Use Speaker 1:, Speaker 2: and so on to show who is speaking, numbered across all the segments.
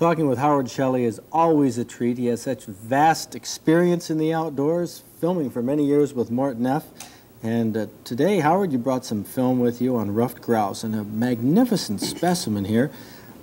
Speaker 1: Talking with Howard Shelly is always a treat. He has such vast experience in the outdoors, filming for many years with Martin Neff. And uh, today, Howard, you brought some film with you on ruffed grouse and a magnificent specimen here.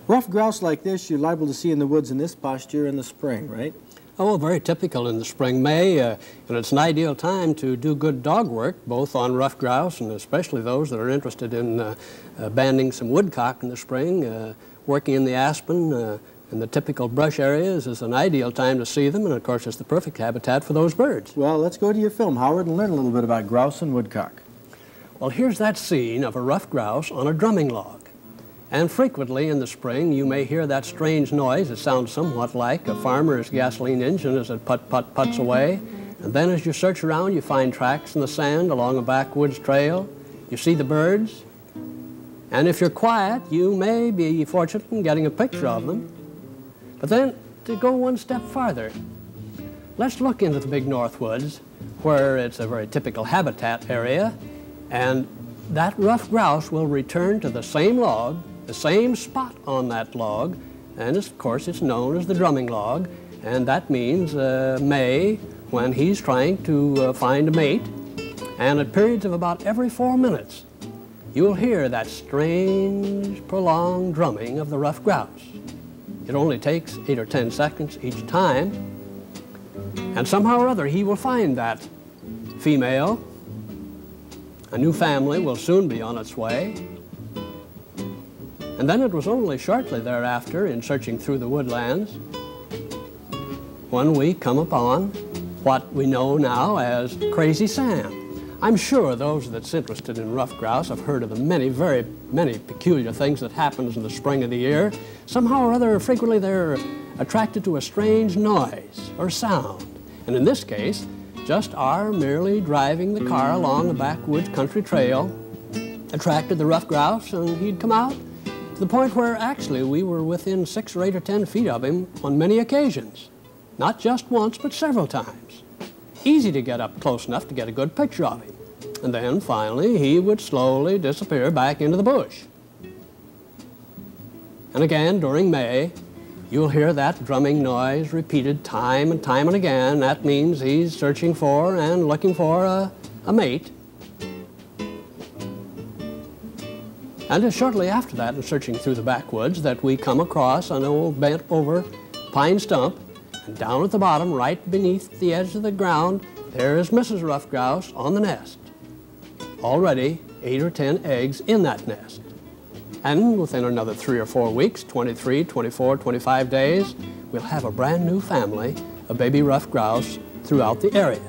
Speaker 1: Ruffed grouse like this, you're liable to see in the woods in this posture in the spring, right?
Speaker 2: Oh, very typical in the spring, May, uh, and it's an ideal time to do good dog work, both on ruffed grouse and especially those that are interested in uh, uh, banding some woodcock in the spring. Uh, working in the aspen uh, in the typical brush areas is an ideal time to see them, and of course it's the perfect habitat for those birds.
Speaker 1: Well, let's go to your film, Howard, and learn a little bit about grouse and woodcock.
Speaker 2: Well, here's that scene of a ruffed grouse on a drumming log. And frequently in the spring, you may hear that strange noise. It sounds somewhat like a farmer's gasoline engine as it put, put, puts away. And then as you search around, you find tracks in the sand along a backwoods trail. You see the birds. And if you're quiet, you may be fortunate in getting a picture of them. But then, to go one step farther, let's look into the big north woods, where it's a very typical habitat area, and that ruffed grouse will return to the same log, the same spot on that log, and of course it's known as the drumming log, and that means uh, May, when he's trying to uh, find a mate, and at periods of about every four minutes, you'll hear that strange, prolonged drumming of the ruffed grouse. It only takes eight or ten seconds each time. And somehow or other, he will find that female. A new family will soon be on its way. And then it was only shortly thereafter, in searching through the woodlands, when we come upon what we know now as Crazy Sam. I'm sure those that's interested in ruffed grouse have heard of the many, very many peculiar things that happens in the spring of the year. Somehow or other, frequently they're attracted to a strange noise or sound. And in this case, just our merely driving the car along a backwoods country trail attracted the ruffed grouse and he'd come out to the point where actually we were within six or eight or ten feet of him on many occasions. Not just once, but several times easy to get up close enough to get a good picture of him. And then finally he would slowly disappear back into the bush. And again during May, you'll hear that drumming noise repeated time and time and again. That means he's searching for and looking for a, a mate. And it's shortly after that, in searching through the backwoods, that we come across an old bent over pine stump and down at the bottom, right beneath the edge of the ground, there is Mrs. Ruffed Grouse on the nest. Already eight or 10 eggs in that nest. And within another three or four weeks, 23, 24, 25 days, we'll have a brand new family of baby ruffed grouse throughout the area.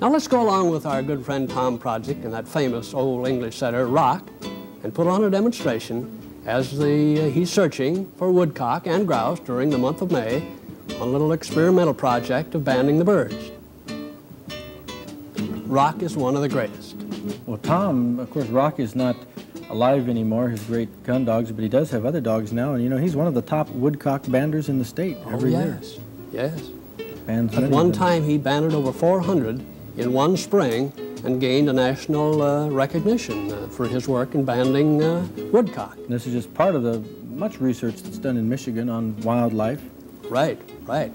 Speaker 2: Now let's go along with our good friend Tom Project and that famous old English setter, Rock, and put on a demonstration as the, uh, he's searching for woodcock and grouse during the month of May on a little experimental project of banding the birds. Rock is one of the greatest.
Speaker 1: Well, Tom, of course, Rock is not alive anymore, his great gun dogs, but he does have other dogs now, and you know, he's one of the top woodcock banders in the state
Speaker 2: oh,
Speaker 1: every
Speaker 2: yes.
Speaker 1: year.
Speaker 2: Yes. Bands At one time, he banded over 400 in one spring and gained a national uh, recognition uh, for his work in banding uh, woodcock.
Speaker 1: This is just part of the much research that's done in Michigan on wildlife.
Speaker 2: Right, right.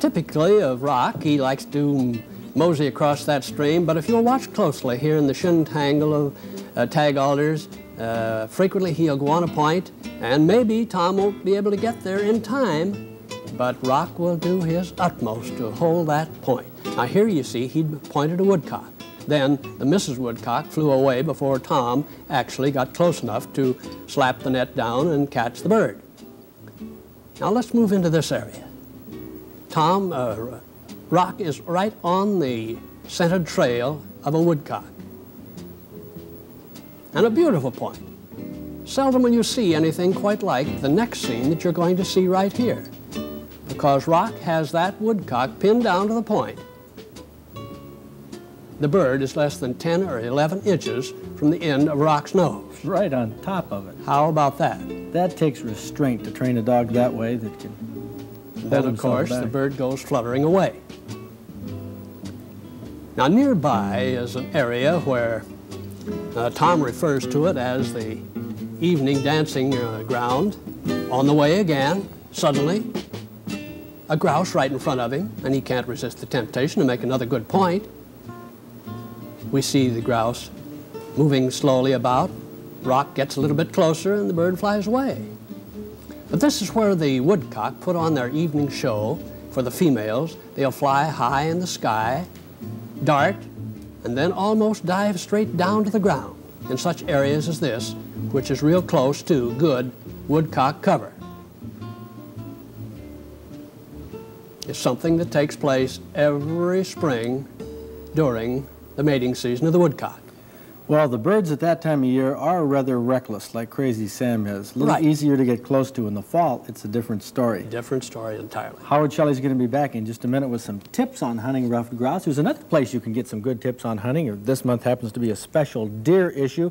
Speaker 2: Typically of rock, he likes to mosey across that stream, but if you'll watch closely here in the shintangle of uh, tag alders, uh, frequently he'll go on a point, and maybe Tom won't be able to get there in time, but Rock will do his utmost to hold that point. Now here you see he'd pointed a woodcock. Then the Mrs. Woodcock flew away before Tom actually got close enough to slap the net down and catch the bird. Now let's move into this area. Tom, uh, Rock is right on the scented trail of a woodcock. And a beautiful point. Seldom will you see anything quite like the next scene that you're going to see right here. Because Rock has that woodcock pinned down to the point. The bird is less than 10 or 11 inches from the end of Rock's nose.
Speaker 1: Right on top of it.
Speaker 2: How about that?
Speaker 1: That takes restraint to train a dog that way that can
Speaker 2: Then, of course, back. the bird goes fluttering away. Now, nearby is an area where uh, Tom refers to it as the evening dancing uh, ground. On the way again, Suddenly, a grouse right in front of him, and he can't resist the temptation to make another good point. We see the grouse moving slowly about. Rock gets a little bit closer, and the bird flies away. But this is where the woodcock put on their evening show for the females. They'll fly high in the sky, dart, and then almost dive straight down to the ground in such areas as this, which is real close to good woodcock cover. It's something that takes place every spring during the mating season of the woodcock.
Speaker 1: Well, the birds at that time of year are rather reckless, like Crazy Sam is. A little
Speaker 2: Right.
Speaker 1: easier to get close to. In the fall, it's a different story.
Speaker 2: Different story entirely.
Speaker 1: Howard Shelly's going to be back in just a minute with some tips on hunting ruffed grouse. There's another place you can get some good tips on hunting. This month happens to be a special deer issue.